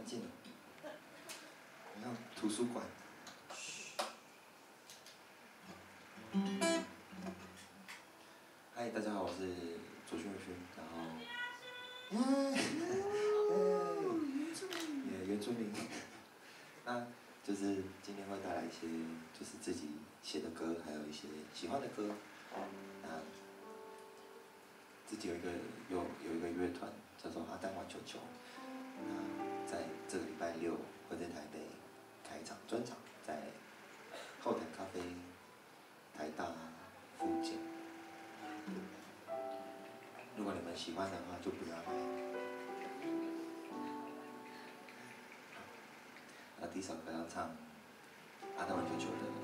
很近了，好像图书馆。嗨，大家好，我是左轩轩，然后，也原住民，那就是今天会带来一些就是自己写的歌，还有一些喜欢的歌，那自己有一个有有一个乐团叫做阿丹玩球球，那在这个礼拜六会在台北开一场专场，在后台咖啡台大附近。如果你们喜欢的话，就不要来。那第一首歌要唱阿丹玩球球《的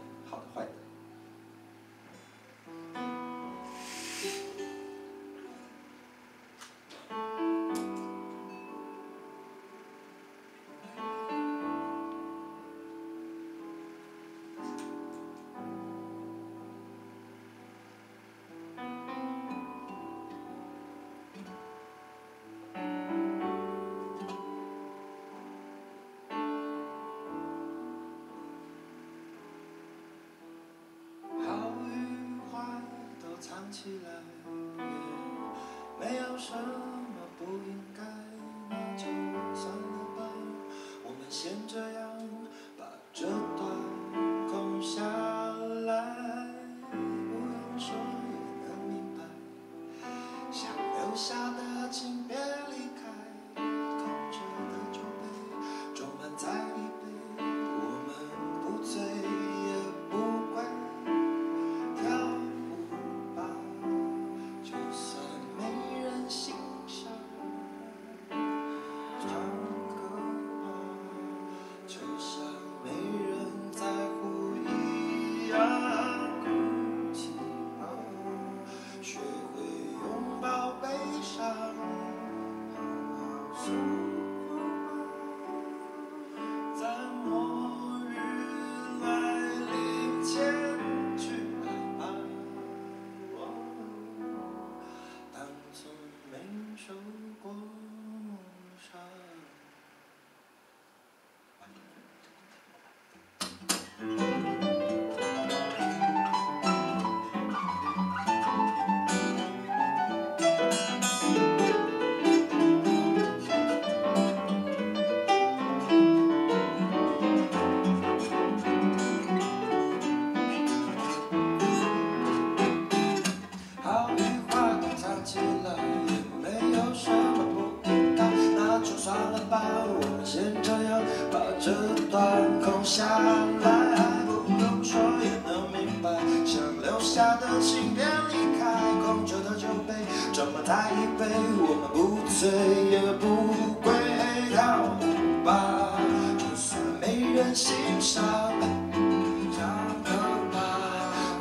起来，没有什么不应该，那就算了吧。我们先这样好下来，不用说也能明白。想留下的请别离开，空着的酒杯装满太一杯，我们不醉也不归。跳舞吧，就算没人欣赏。唱歌吧，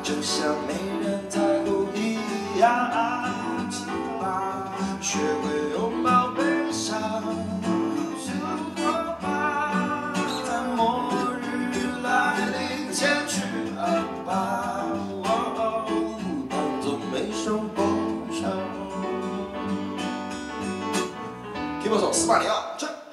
就像没人在乎一样。 힘어서 스파니아 슛!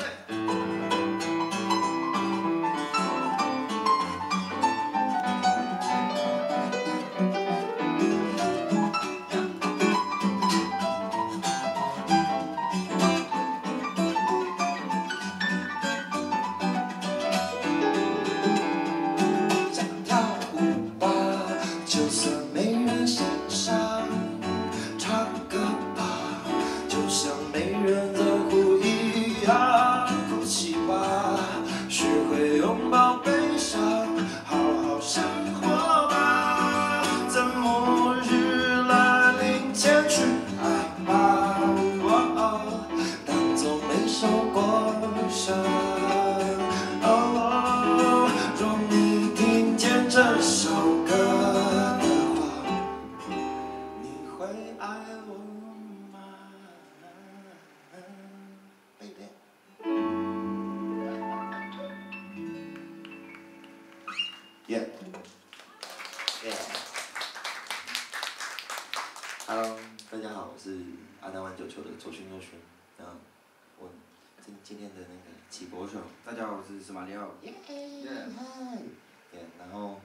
Hello，大家好，我是阿丹玩九球的周勋周勋。那我今今天的那个起波秀，大家好，我是司马里奥。耶嗨，对，然后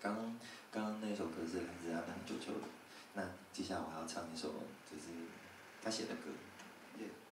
刚刚刚那首歌是来自阿南九球的，那接下来我还要唱一首就是他写的歌，耶